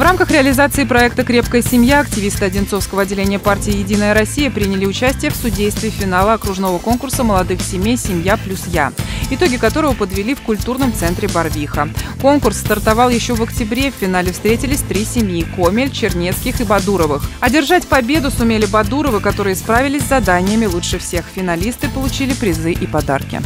В рамках реализации проекта «Крепкая семья» активисты Одинцовского отделения партии «Единая Россия» приняли участие в судействе финала окружного конкурса молодых семей «Семья плюс я», итоги которого подвели в культурном центре «Барвиха». Конкурс стартовал еще в октябре. В финале встретились три семьи – Комель, Чернецких и Бадуровых. Одержать победу сумели Бадуровы, которые справились с заданиями лучше всех. Финалисты получили призы и подарки.